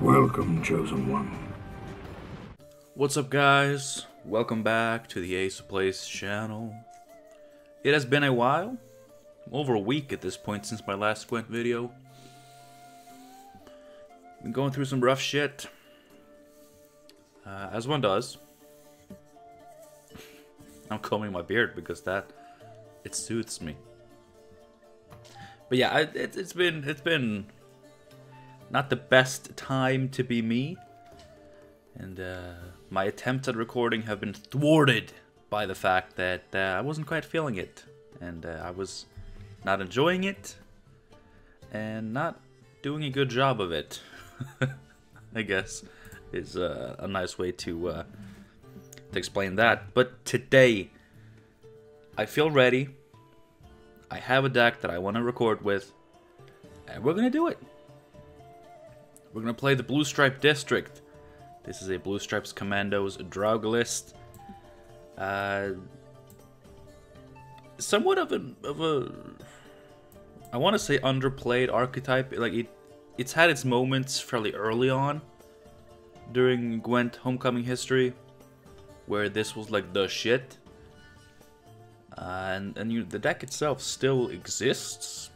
Welcome, Chosen One. What's up, guys? Welcome back to the Ace of Plays channel. It has been a while, over a week at this point since my last Gwent video. Been going through some rough shit, uh, as one does. I'm combing my beard because that it soothes me. But yeah, it, it's been it's been not the best time to be me, and uh, my attempts at recording have been thwarted by the fact that uh, I wasn't quite feeling it, and uh, I was not enjoying it, and not doing a good job of it. I guess is uh, a nice way to uh, to explain that. But today, I feel ready. I have a deck that I want to record with, and we're gonna do it. We're gonna play the Blue Stripe District. This is a Blue Stripes Commandos Draug list. Uh, somewhat of a of a I want to say underplayed archetype. Like it, it's had its moments fairly early on during Gwent Homecoming history, where this was like the shit. Uh, and and you, the deck itself still exists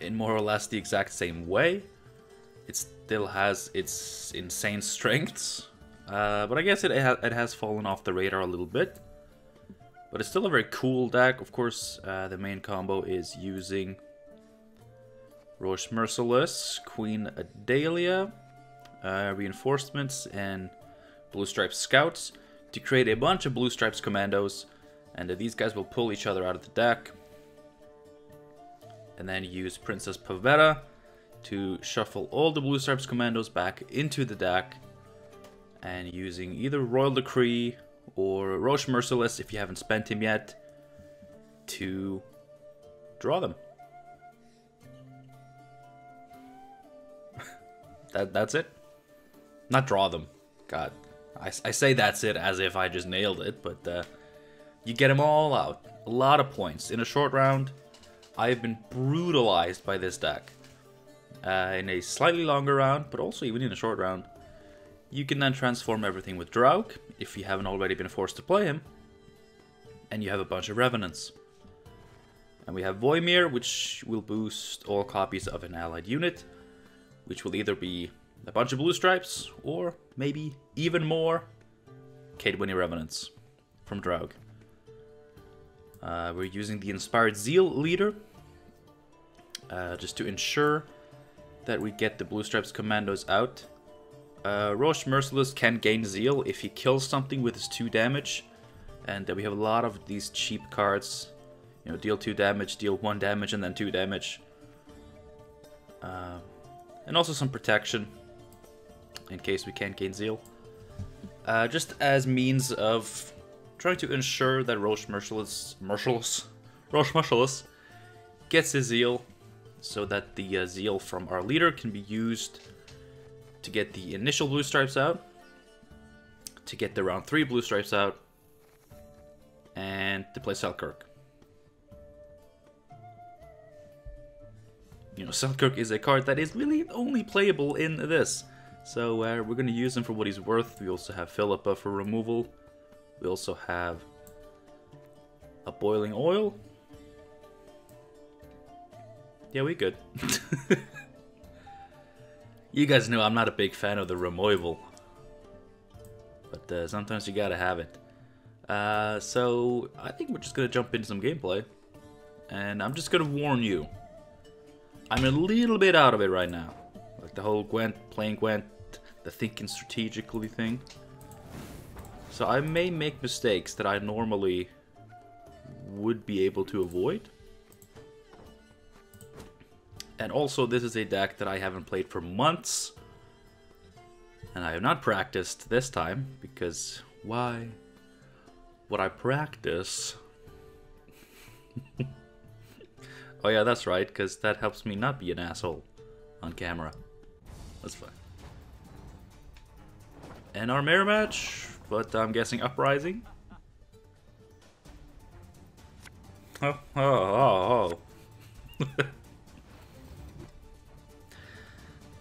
in more or less the exact same way. It still has its insane strengths, uh, but I guess it, it has fallen off the radar a little bit. But it's still a very cool deck. Of course, uh, the main combo is using Roche Merciless, Queen Adalia, uh, Reinforcements, and Blue Stripes Scouts to create a bunch of Blue Stripes Commandos and these guys will pull each other out of the deck. And then use Princess Pavetta to shuffle all the Blue Stripes commandos back into the deck. And using either Royal Decree or Roche Merciless, if you haven't spent him yet, to draw them. that That's it? Not draw them. God. I, I say that's it as if I just nailed it, but... Uh, you get them all out. A lot of points. In a short round, I have been brutalized by this deck. Uh, in a slightly longer round, but also even in a short round, you can then transform everything with Draug, if you haven't already been forced to play him. And you have a bunch of Revenants. And we have Voimir, which will boost all copies of an allied unit, which will either be a bunch of blue stripes, or maybe even more Kaedweni Revenants from Draug. Uh, we're using the Inspired Zeal leader uh, just to ensure that we get the Blue Stripes commandos out. Uh, Roche Merciless can gain Zeal if he kills something with his 2 damage. And we have a lot of these cheap cards. You know, deal 2 damage, deal 1 damage, and then 2 damage. Uh, and also some protection in case we can't gain Zeal. Uh, just as means of trying to ensure that Roche Merciless, Merciless, Roche Merciless gets his zeal so that the uh, zeal from our leader can be used to get the initial blue stripes out, to get the round 3 blue stripes out, and to play Selkirk. You know, Selkirk is a card that is really only playable in this. So uh, we're going to use him for what he's worth. We also have Philippa for removal. We also have a boiling oil. Yeah, we good. you guys know I'm not a big fan of the removal. But uh, sometimes you gotta have it. Uh, so, I think we're just gonna jump into some gameplay. And I'm just gonna warn you. I'm a little bit out of it right now. Like the whole Gwent, playing Gwent, the thinking strategically thing. So I may make mistakes that I normally would be able to avoid. And also, this is a deck that I haven't played for months. And I have not practiced this time, because why would I practice? oh yeah, that's right, because that helps me not be an asshole on camera. That's fine. And our mirror match, but I'm guessing Uprising. Oh, oh, oh, oh.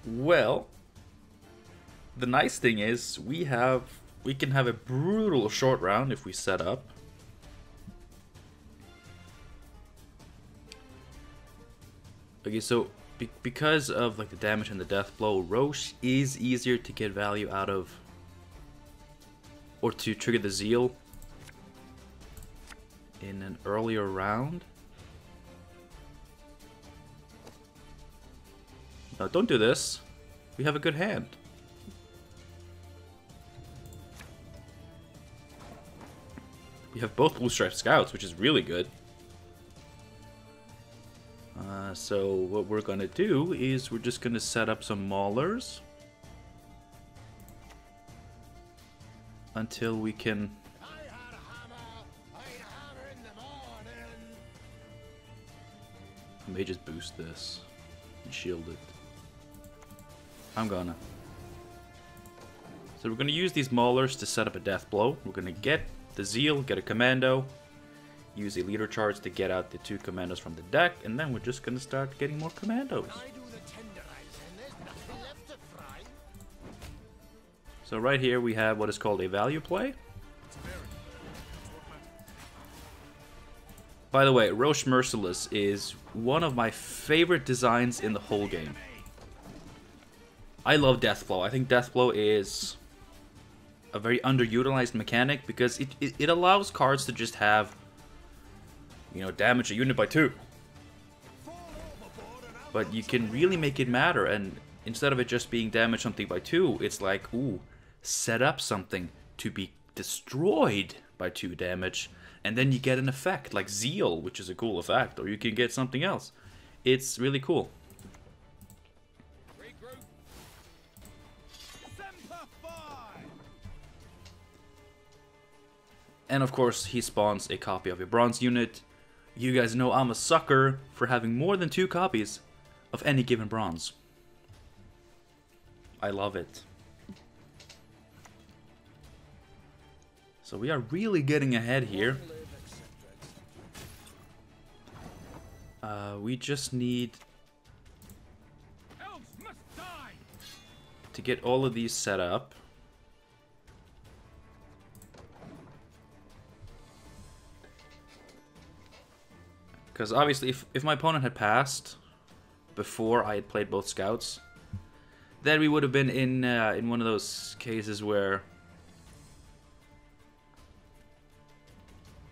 well, the nice thing is we have we can have a brutal short round if we set up. Okay, so be because of like the damage and the death blow, Roche is easier to get value out of or to trigger the Zeal in an earlier round. No, don't do this. We have a good hand. We have both Blue Stripe Scouts, which is really good. Uh, so what we're gonna do is we're just gonna set up some maulers until we can may just boost this and shield it. I'm gonna. So we're gonna use these maulers to set up a death blow. We're gonna get the Zeal, get a commando, use a leader charge to get out the two commandos from the deck, and then we're just gonna start getting more commandos. So right here we have what is called a value play. By the way, Roche Merciless is one of my favorite designs in the whole game. I love Deathblow. I think Deathblow is a very underutilized mechanic because it, it, it allows cards to just have, you know, damage a unit by two. But you can really make it matter, and instead of it just being damage something by two, it's like, ooh, set up something to be destroyed by two damage, and then you get an effect like Zeal, which is a cool effect, or you can get something else. It's really cool. And of course, he spawns a copy of a bronze unit. You guys know I'm a sucker for having more than two copies of any given bronze. I love it. So we are really getting ahead here. Uh, we just need to get all of these set up. Because obviously, if, if my opponent had passed before I had played both scouts, then we would have been in uh, in one of those cases where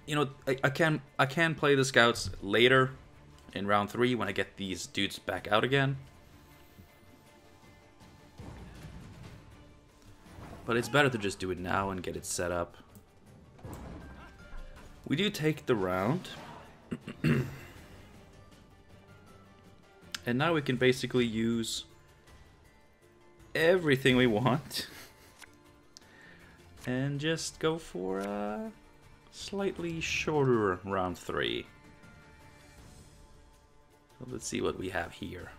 you know I, I can I can play the scouts later in round three when I get these dudes back out again. But it's better to just do it now and get it set up. We do take the round. and now we can basically use everything we want and just go for a slightly shorter round three. So let's see what we have here.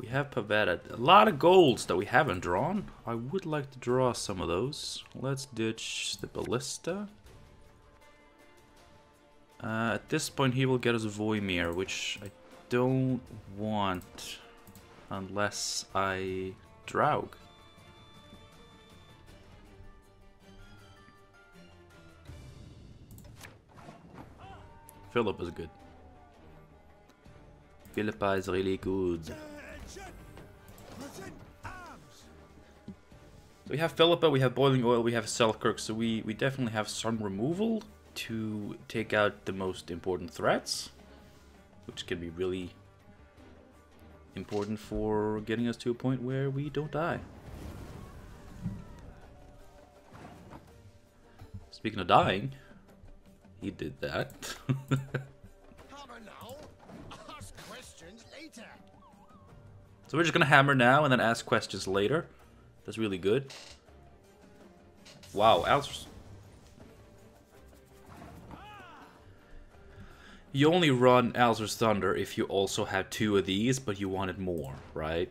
We have Pavetta. A lot of golds that we haven't drawn. I would like to draw some of those. Let's ditch the Ballista. Uh, at this point he will get us Voimir, which I don't want unless I Draug. Philip is good. Philippa is really good. So we have Philippa, we have Boiling Oil, we have Selkirk, so we, we definitely have some removal to take out the most important threats, which can be really important for getting us to a point where we don't die. Speaking of dying, he did that. so we're just gonna hammer now and then ask questions later. That's really good. Wow, Al's You only run Alzur's Thunder if you also have two of these, but you wanted more, right?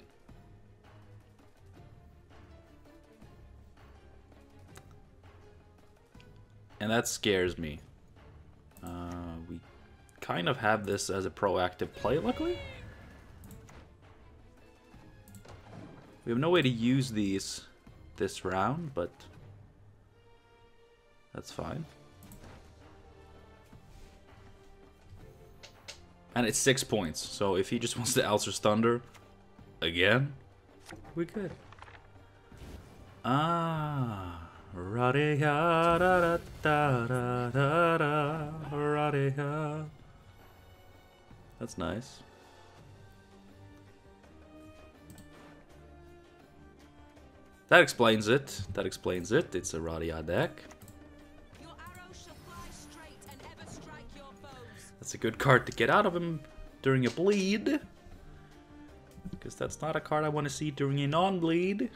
And that scares me. Uh, we kind of have this as a proactive play, luckily. We have no way to use these this round, but that's fine. And it's six points, so if he just wants to Alzur's Thunder again, we good. Ah, That's nice. That explains it. That explains it. It's a Radeyah deck. That's a good card to get out of him during a bleed. Because that's not a card I want to see during a non-bleed.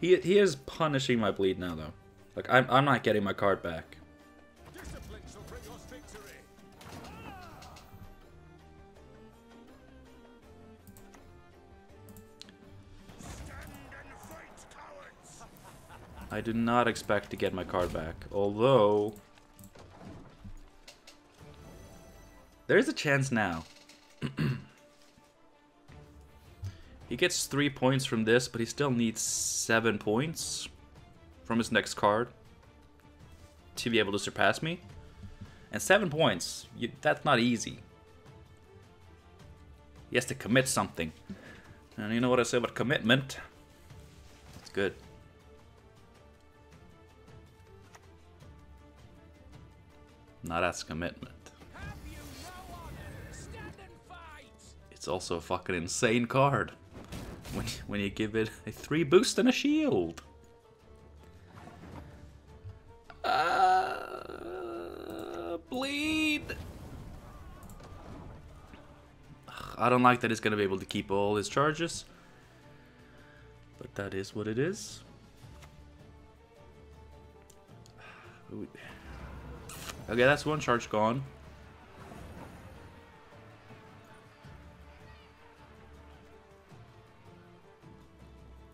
He he is punishing my bleed now though. Like I'm I'm not getting my card back. I do not expect to get my card back, although there's a chance now. He gets three points from this, but he still needs seven points from his next card to be able to surpass me. And seven points, you, that's not easy. He has to commit something. And you know what I say about commitment? It's good. Not as commitment. It's also a fucking insane card when, when you give it a 3 boost and a shield. Uh, bleed. I don't like that he's going to be able to keep all his charges. But that is what it is. Okay, that's one charge gone.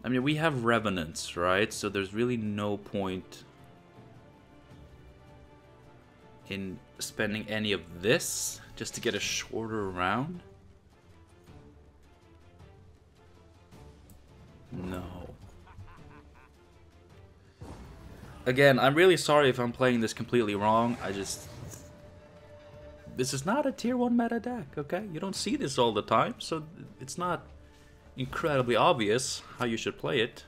I mean, we have revenants, right? So there's really no point in spending any of this just to get a shorter round. No. Again, I'm really sorry if I'm playing this completely wrong. I just... This is not a tier 1 meta deck, okay? You don't see this all the time, so it's not incredibly obvious how you should play it.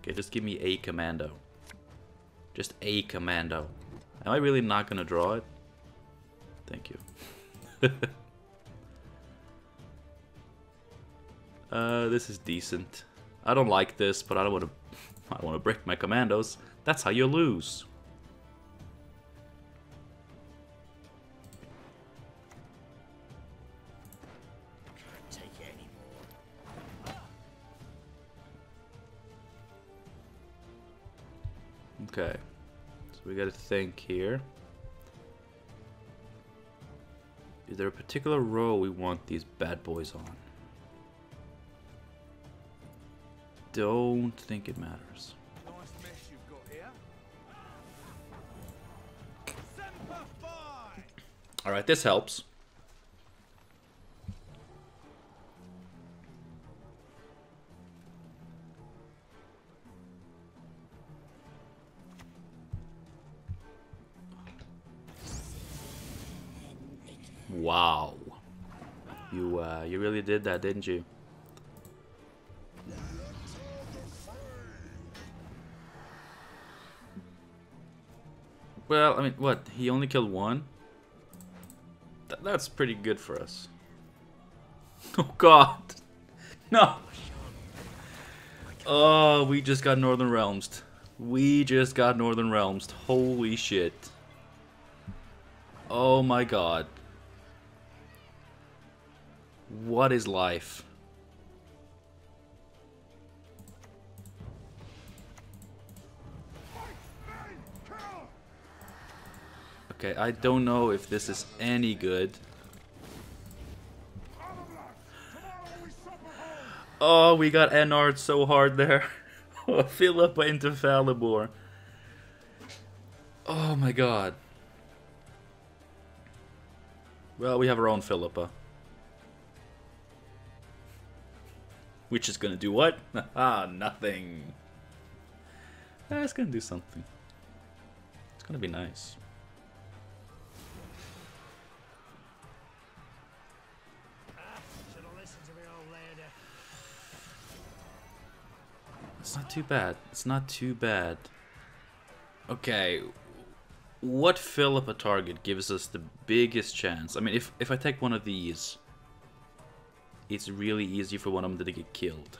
Okay, just give me a commando. Just a commando. Am I really not gonna draw it? Thank you. uh, this is decent. I don't like this, but I don't want to. I want to break my commandos. That's how you lose. Okay. So we gotta think here. Is there a particular row we want these bad boys on? Don't think it matters. Alright, this helps. Wow. You uh, you really did that, didn't you? Well, I mean, what? He only killed one? Th that's pretty good for us. Oh god. No. Oh, we just got Northern Realms. We just got Northern Realms. Holy shit. Oh my god. What is life? Okay, I don't know if this is any good. Oh, we got Ennard so hard there. Philippa into Falibor. Oh my god. Well, we have our own Philippa. Which is gonna do what? Ah, nothing. Ah, it's gonna do something. It's gonna be nice. It's not too bad. It's not too bad. Okay. What Philippa target gives us the biggest chance? I mean, if, if I take one of these, it's really easy for one of them to get killed.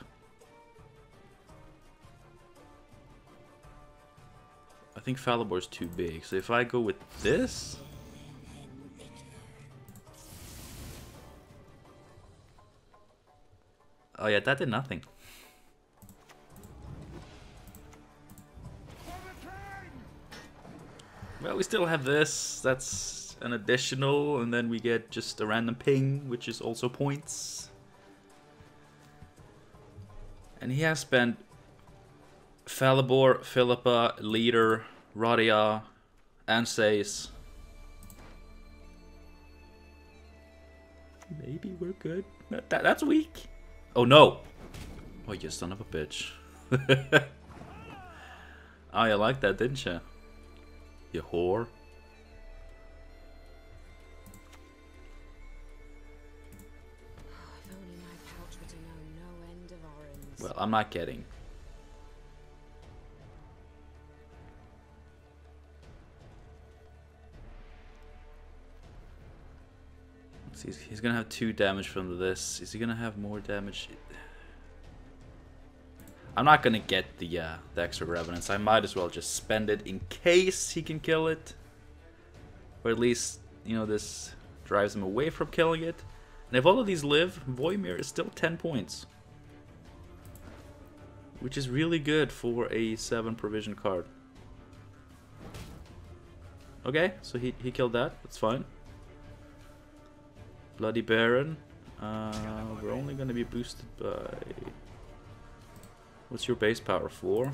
I think Falibor is too big, so if I go with this... Oh yeah, that did nothing. Well, we still have this. That's an additional, and then we get just a random ping, which is also points. And he has spent Falibor, Philippa, Leader, Radeyah, Anseis. Maybe we're good. That, that, that's weak. Oh no! Oh, you son of a bitch. oh, you liked that, didn't you? You whore. Well, I'm not getting. See, he's gonna have two damage from this. Is he gonna have more damage? I'm not gonna get the uh, the extra revenants. I might as well just spend it in case he can kill it, or at least you know this drives him away from killing it. And if all of these live, Voimir is still 10 points, which is really good for a 7 provision card. Okay, so he he killed that. That's fine. Bloody Baron. Uh, we're only gonna be boosted by What's your base power? 4?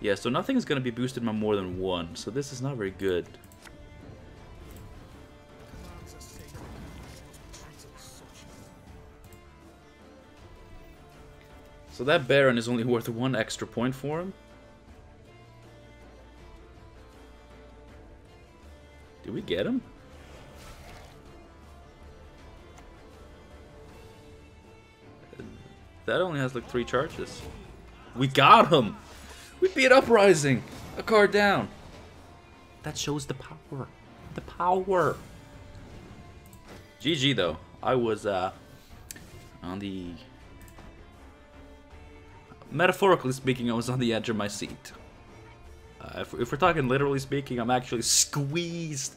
Yeah, so nothing is going to be boosted by more than 1, so this is not very good. So that Baron is only worth one extra point for him. Did we get him? That only has like three charges. We got him! We beat Uprising! A card down! That shows the power. The power! GG though. I was uh, on the... Metaphorically speaking, I was on the edge of my seat. Uh, if, if we're talking literally speaking, I'm actually squeezed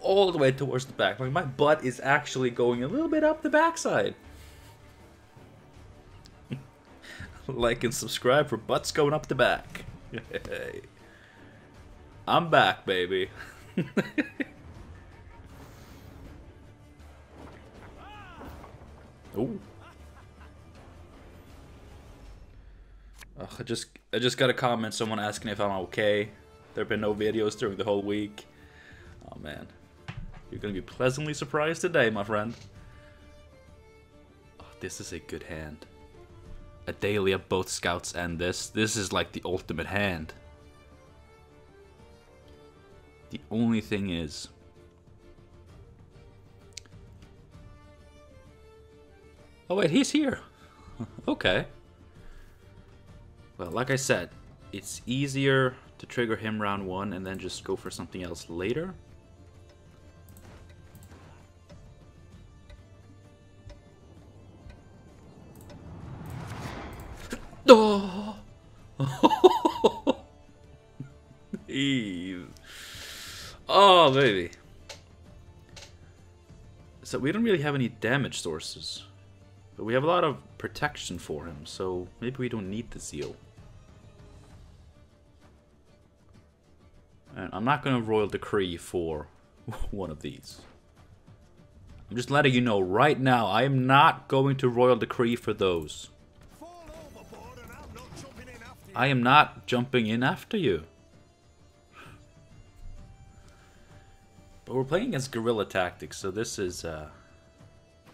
all the way towards the back. Like my butt is actually going a little bit up the backside. like and subscribe for butts going up the back. I'm back, baby. Ooh. Ugh, I just I just got a comment someone asking if I'm okay. There have been no videos during the whole week. Oh man. You're gonna be pleasantly surprised today, my friend. Oh, this is a good hand. Adalia, both scouts and this. This is like the ultimate hand. The only thing is... Oh wait, he's here. okay. Well, like I said, it's easier to trigger him round one and then just go for something else later. Oh, baby. So we don't really have any damage sources. But we have a lot of protection for him, so maybe we don't need the Zeal. And I'm not going to Royal Decree for one of these. I'm just letting you know right now, I am not going to Royal Decree for those. I am not jumping in after you. But we're playing against guerrilla tactics, so this is uh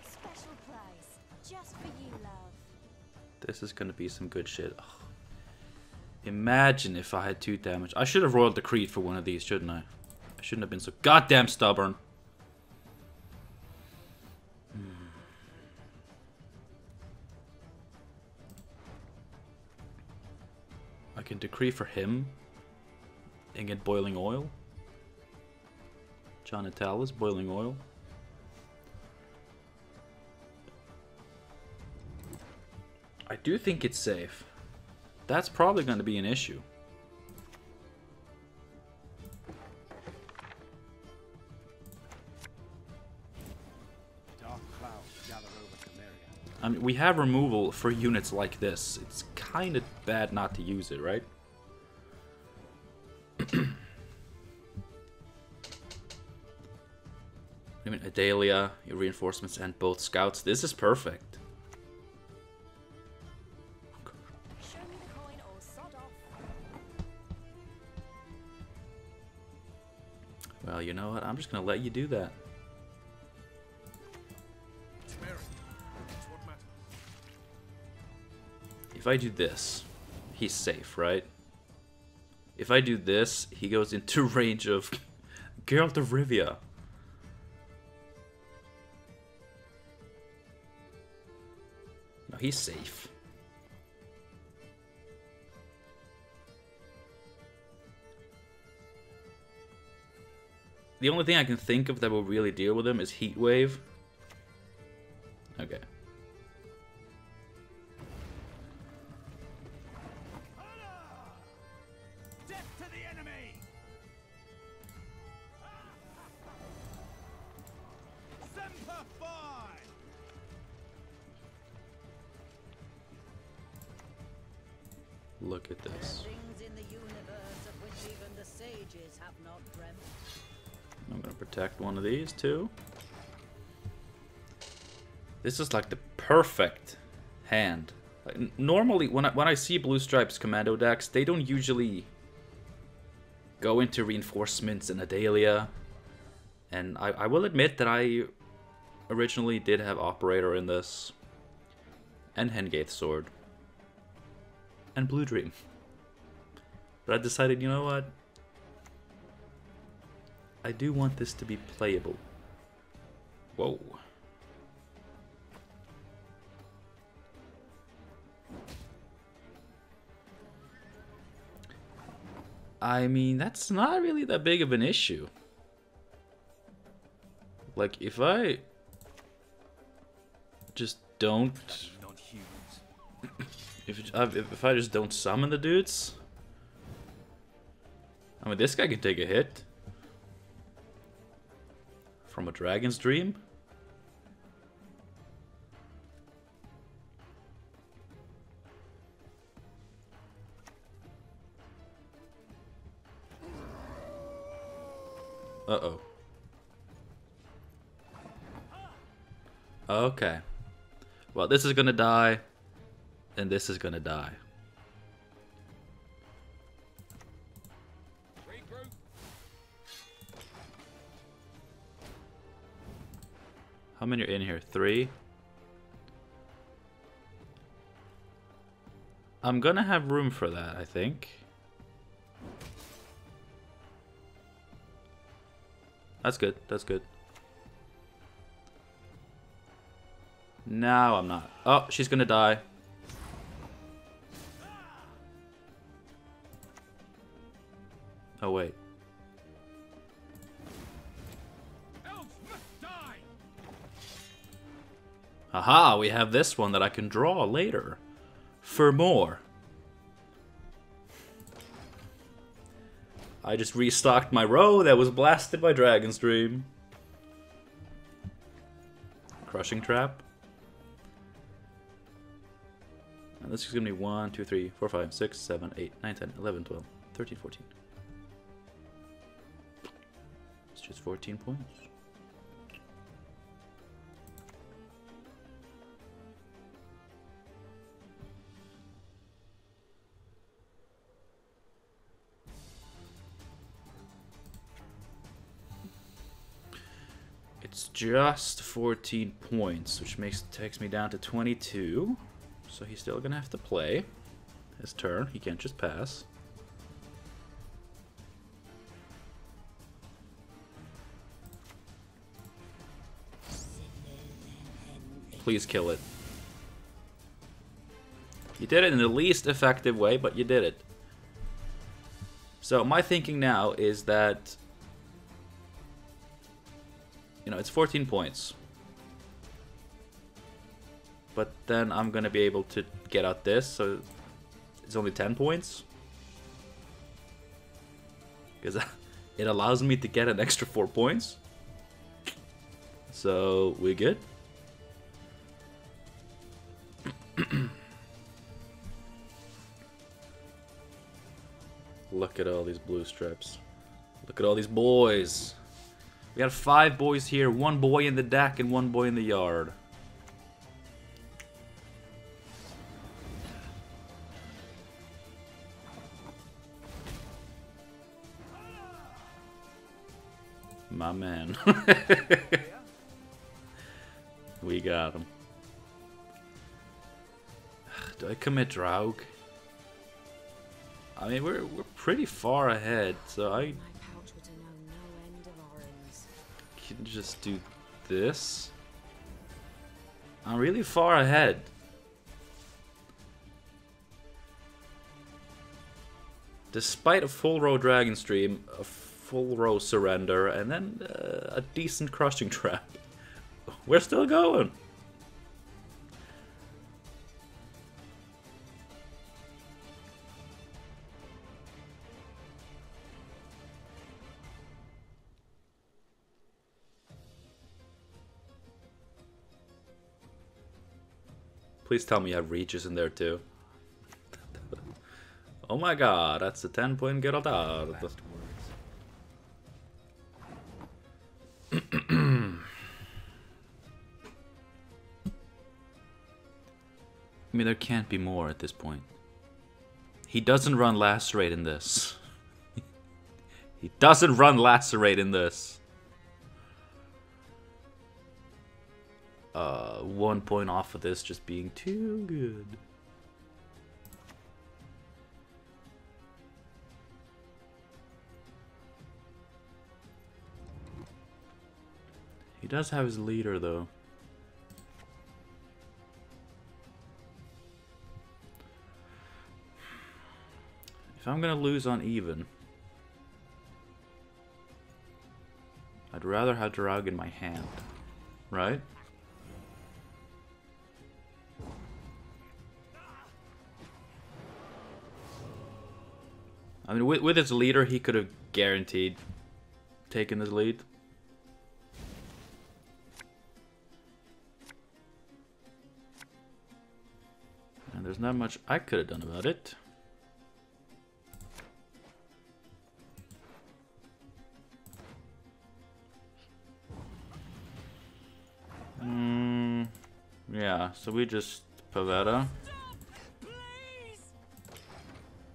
Special prize, just for you, love. this is gonna be some good shit. Ugh. Imagine if I had two damage. I should have Royal Decreed for one of these, shouldn't I? I shouldn't have been so goddamn stubborn. Hmm. I can decree for him and get boiling oil. Jan Natalis, boiling oil. I do think it's safe. That's probably going to be an issue. Dark clouds gather over Temeria. I mean, we have removal for units like this. It's kind of bad not to use it, right? I mean, your reinforcements, and both scouts. This is perfect. Well, you know what? I'm just gonna let you do that. If I do this, he's safe, right? If I do this, he goes into range of Geralt of Rivia. He's safe. The only thing I can think of that will really deal with him is Heat Wave. Okay. This is like the perfect hand. Like, normally, when I, when I see Blue Stripes commando decks, they don't usually go into reinforcements and Adalia. And I, I will admit that I originally did have Operator in this. And Hengaith Sword. And Blue Dream. But I decided, you know what? I do want this to be playable. Whoa. I mean, that's not really that big of an issue. Like, if I just don't—if uh, if if I just don't summon the dudes, I mean, this guy can take a hit from a dragon's dream. Uh-oh. Okay. Well, this is gonna die, and this is gonna die. How many are in here? Three? I'm gonna have room for that, I think. That's good, that's good. Now I'm not. Oh, she's gonna die. Oh, wait. Aha, we have this one that I can draw later. For more. I just restocked my row that was blasted by Dragon's Dream. Crushing Trap. And this is gonna be 1, 2, 3, 4, 5, 6, 7, 8, 9, 10, 11, 12, 13, 14. It's just 14 points. Just 14 points, which makes takes me down to 22. So he's still gonna have to play his turn. He can't just pass. Please kill it. You did it in the least effective way, but you did it. So my thinking now is that know, it's 14 points. But then I'm going to be able to get out this, so it's only 10 points. Because it allows me to get an extra 4 points. So, we're good? Look at all these blue strips. Look at all these boys. We got five boys here, one boy in the deck and one boy in the yard. My man. we got him. Do I commit Draug? I mean, we're we're pretty far ahead, so I can just do this. I'm really far ahead. Despite a full row Dragon's Dream, a full row Surrender, and then uh, a decent Crushing Trap, we're still going. Please tell me you have reaches in there too. oh my god, that's a 10 point Geraldard. I mean, there can't be more at this point. He doesn't run Lacerate in this. he doesn't run Lacerate in this. Uh, one point off of this just being too good. He does have his leader though. If I'm gonna lose on even, I'd rather have Draug in my hand, right? I mean, with, with his leader, he could have guaranteed taken his lead. And there's not much I could have done about it. Mm, yeah, so we just Pavetta.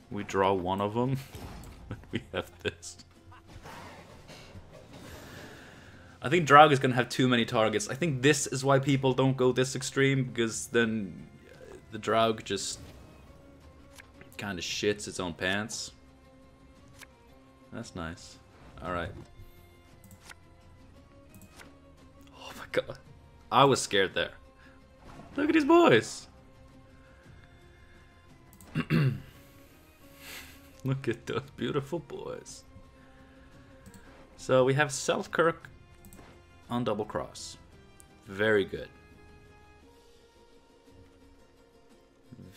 We draw one of them. we have this. I think Draug is going to have too many targets. I think this is why people don't go this extreme, because then uh, the Draug just kind of shits its own pants. That's nice. Alright. Oh my god. I was scared there. Look at these boys. Look at those beautiful boys. So we have Selkirk on double cross. Very good.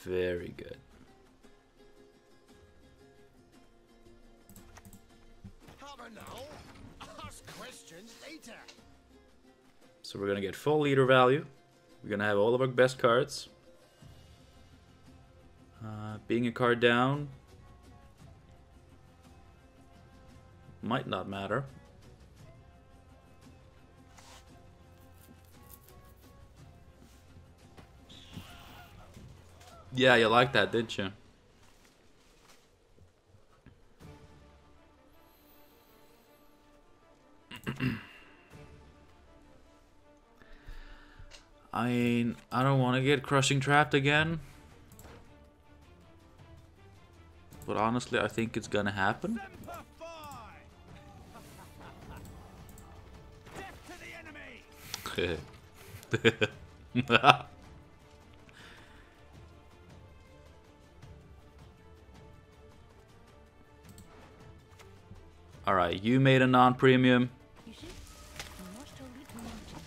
Very good. Now. Ask questions later. So we're gonna get full leader value. We're gonna have all of our best cards. Uh, being a card down might not matter. Yeah, you like that, didn't you? I mean, I don't want to get crushing trapped again. But honestly, I think it's gonna happen. Alright, you made a non-premium. You see? Most elite mountain.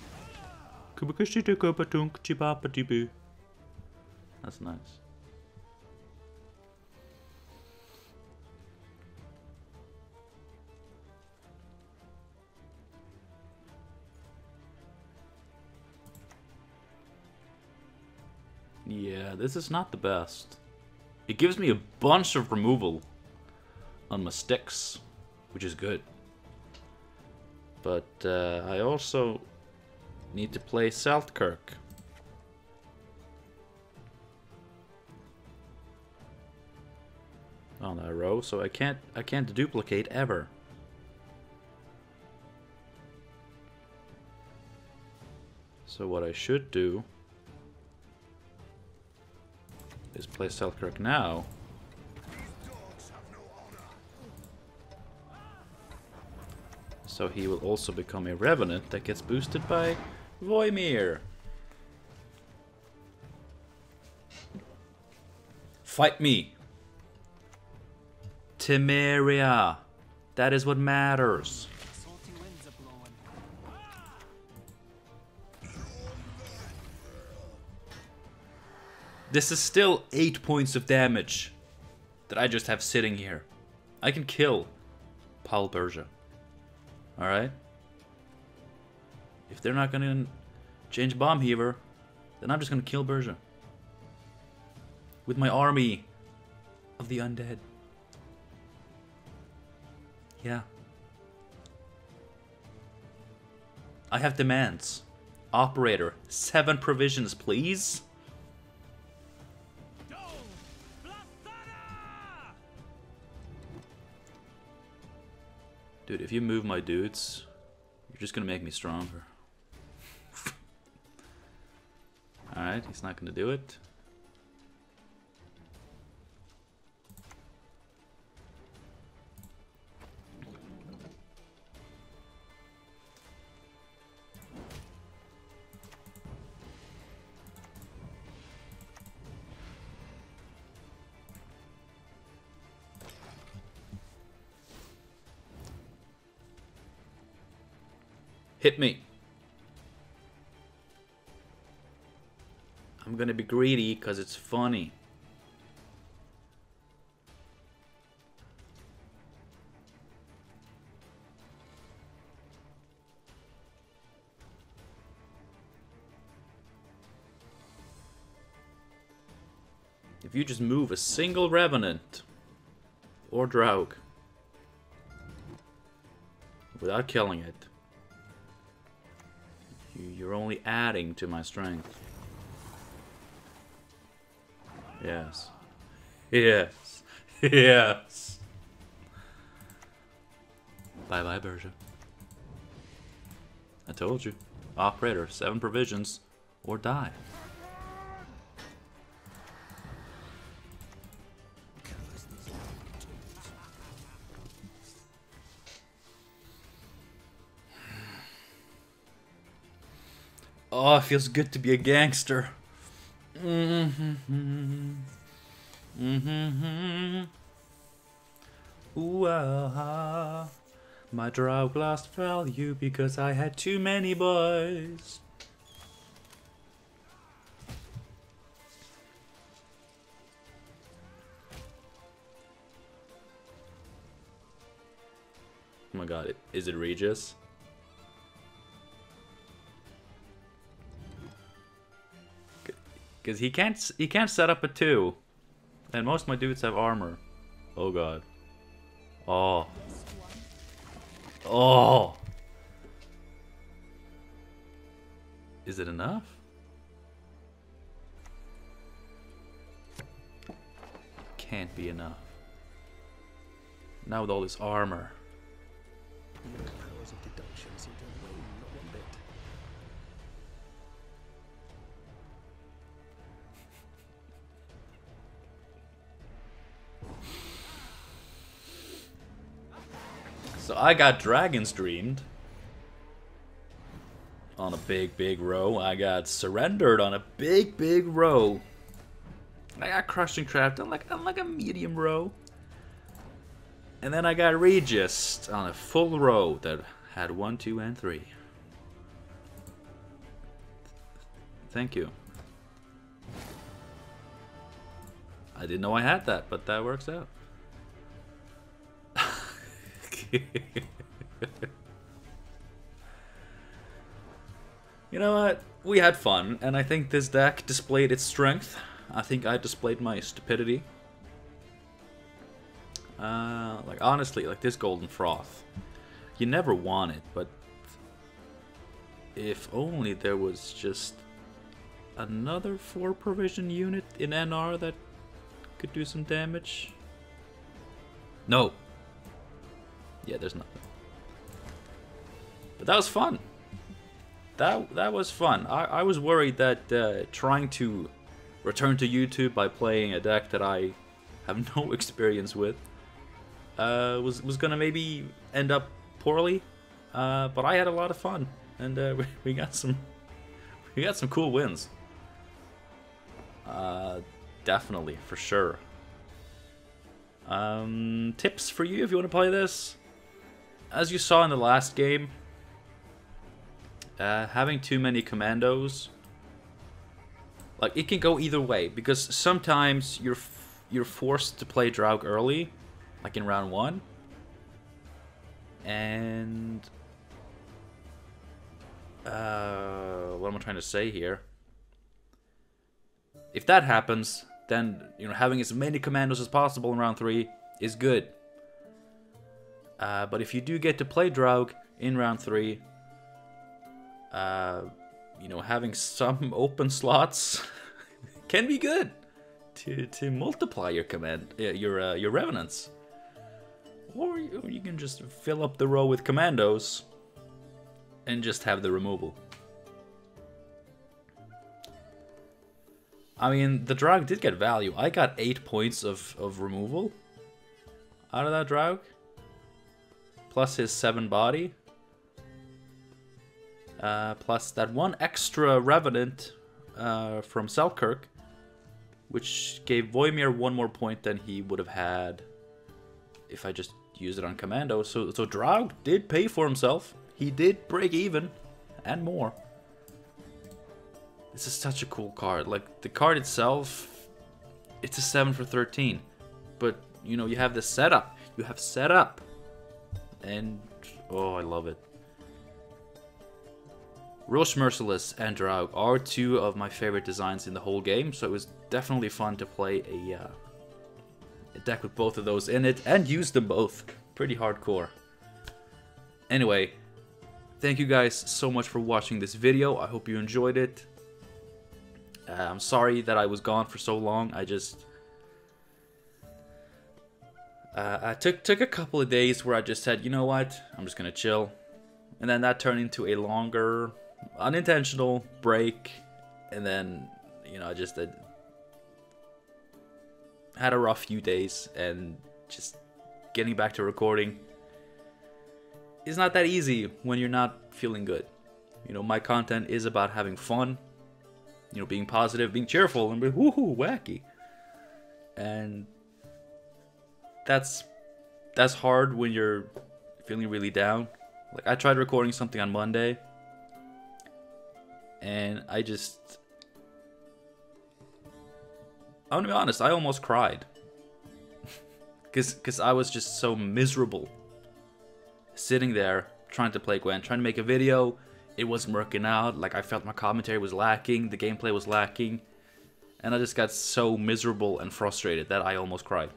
That's nice. Yeah, this is not the best. It gives me a bunch of removal on my sticks, which is good. But uh, I also need to play Selkirk. on that row, so I can't I can't duplicate ever. So what I should do is play Selkirk now. So he will also become a Revenant that gets boosted by Voymir. Fight me! Temeria. That is what matters. This is still 8 points of damage that I just have sitting here. I can kill Paulie Dahlberg. Alright? If they're not gonna change Bomb Heaver, then I'm just gonna kill Berger. With my army of the undead. Yeah. I have demands. Operator, seven provisions, please. Dude, if you move my dudes, you're just gonna make me stronger. Alright, he's not gonna do it. Hit me. I'm gonna be greedy because it's funny. If you just move a single Revenant or Draug without killing it, You're only adding to my strength. Yes. Yes. Yes. Bye bye, Berja. I told you. Operator, seven provisions, or die. Oh, it feels good to be a gangster. Mm-hmm. Mm-hmm. Ooh, ah, my Draug lost value because I had too many boys. Oh my god, is it Regis? Cause he can't he can't set up a two, and most of my dudes have armor. Oh god. Oh. Oh. Is it enough? Can't be enough. Now with all this armor. I got Dragon's Dreamed on a big, big row. I got Surrendered on a big, big row. I got Crushing Craft on like, on like a medium row. And then I got Regis on a full row that had one, two, and three. Thank you. I didn't know I had that, but that works out. you know what? We had fun, and I think this deck displayed its strength. I think I displayed my stupidity. Uh, like, honestly, like this Golden Froth. You never want it, but... If only there was just another 4 provision unit in NR that could do some damage. No. Yeah, there's nothing. But that was fun. That that was fun. I, I was worried that uh, trying to return to YouTube by playing a deck that I have no experience with uh, was was gonna maybe end up poorly. Uh, but I had a lot of fun, and uh, we, we got some we got some cool wins. Uh, definitely, for sure. Um, tips for you if you want to play this. As you saw in the last game, uh, having too many commandos, like it can go either way because sometimes you're you're forced to play Draug early, like in round one, and uh, what am I trying to say here? If that happens, then you know having as many commandos as possible in round three is good. Uh, but if you do get to play Draug in round three, uh, you know having some open slots can be good to to multiply your command uh, your uh, your revenants, or you, or you can just fill up the row with commandos and just have the removal. I mean, the Draug did get value. I got 8 points of, of removal out of that Draug. Plus his 7 body. Uh, plus that one extra Revenant uh, from Selkirk. Which gave Voymir one more point than he would have had if I just used it on Commando. So, so Draug did pay for himself. He did break even and more. This is such a cool card. Like, the card itself, it's a 7 for 13. But, you know, you have the setup. You have setup. And, oh, I love it. Roche Merciless and Draug are two of my favorite designs in the whole game, so it was definitely fun to play a, uh, a deck with both of those in it and use them both. Pretty hardcore. Anyway, thank you guys so much for watching this video. I hope you enjoyed it. Uh, I'm sorry that I was gone for so long. I just uh, I took took a couple of days where I just said, you know what, I'm just gonna chill, and then that turned into a longer, unintentional break, and then you know I just uh, had a rough few days, and just getting back to recording is not that easy when you're not feeling good. You know, my content is about having fun you know, being positive, being cheerful, and being woohoo, wacky. And that's that's hard when you're feeling really down. Like I tried recording something on Monday, and I just I'm gonna be honest, I almost cried. Cause, Cause I was just so miserable. Sitting there, trying to play Gwent, trying to make a video, it wasn't working out. Like I felt my commentary was lacking, the gameplay was lacking, and I just got so miserable and frustrated that I almost cried.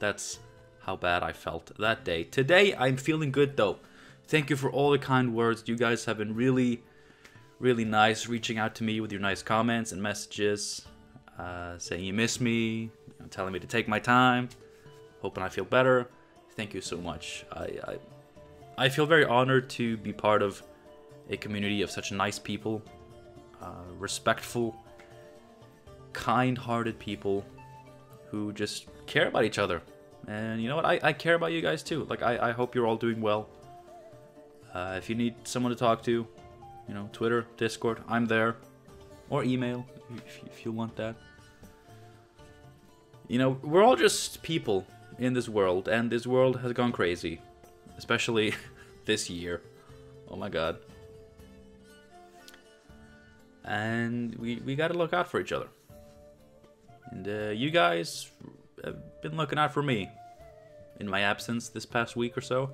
That's how bad I felt that day. Today I'm feeling good though. Thank you for all the kind words. You guys have been really, really nice reaching out to me with your nice comments and messages, uh, saying you miss me, telling me to take my time, hoping I feel better thank you so much. I, I, I feel very honored to be part of a community of such nice people, uh, respectful, kind-hearted people who just care about each other And you know what? I, I care about you guys too. Like, I, I hope you're all doing well. Uh, if you need someone to talk to, you know, Twitter, Discord, I'm there. Or email, if, if you want that. You know, we're all just people in this world, and this world has gone crazy. Especially this year. Oh my god. And we, we gotta look out for each other. And uh, you guys have been looking out for me in my absence this past week or so.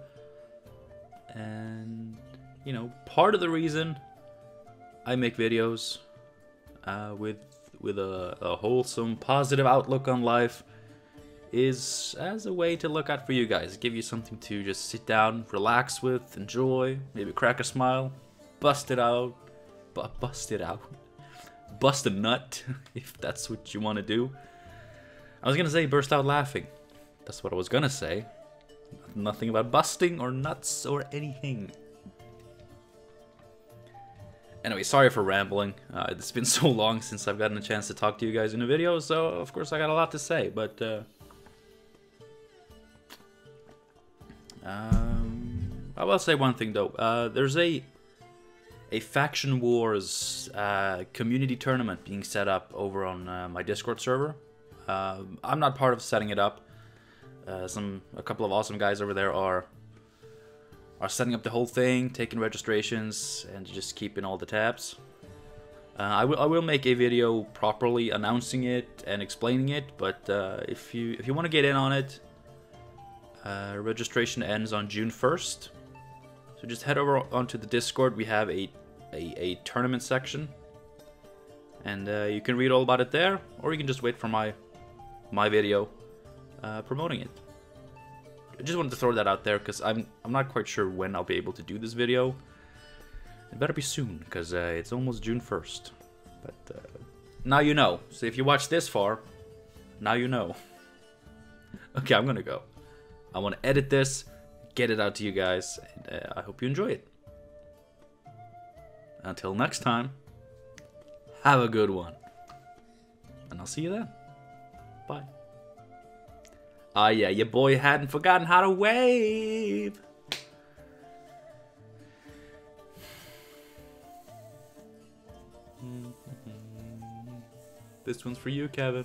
And, you know, part of the reason I make videos uh, with with a, a wholesome, positive outlook on life is as a way to look out for you guys, give you something to just sit down, relax with, enjoy, maybe crack a smile, bust it out, bu- bust it out, bust a nut if that's what you want to do. I was gonna say burst out laughing. That's what I was gonna say. Nothing about busting or nuts or anything. Anyway, sorry for rambling. Uh, it's been so long since I've gotten a chance to talk to you guys in a video, so of course I got a lot to say, but uh, um, I will say one thing though. Uh, there's a a faction wars uh, community tournament being set up over on uh, my Discord server. Uh, I'm not part of setting it up. Uh, some a couple of awesome guys over there are are setting up the whole thing, taking registrations, and just keeping all the tabs. Uh, I will I will make a video properly announcing it and explaining it, but uh, if you if you want to get in on it, uh, registration ends on June 1st. So just head over onto the Discord. We have a a, a tournament section, and uh, you can read all about it there, or you can just wait for my my video uh, promoting it. I just wanted to throw that out there because I'm I'm not quite sure when I'll be able to do this video. It better be soon because uh, it's almost June 1st. But uh, now you know. So if you watch this far, now you know. okay, I'm gonna go. I want to edit this, get it out to you guys, and uh, I hope you enjoy it. Until next time, have a good one. And I'll see you then. Bye. Ah, yeah, your boy hadn't forgotten how to wave. This one's for you, Kevin.